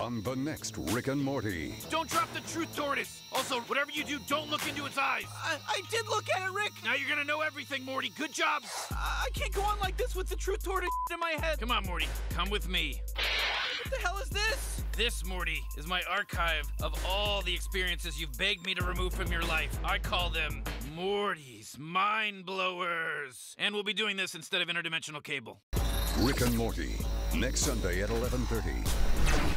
on the next Rick and Morty. Don't drop the truth tortoise. Also, whatever you do, don't look into its eyes. I, I did look at it, Rick. Now you're gonna know everything, Morty. Good job. I, I can't go on like this with the truth tortoise in my head. Come on, Morty. Come with me. What the hell is this? This, Morty, is my archive of all the experiences you've begged me to remove from your life. I call them Morty's Mind Blowers. And we'll be doing this instead of interdimensional cable. Rick and Morty, next Sunday at 11:30.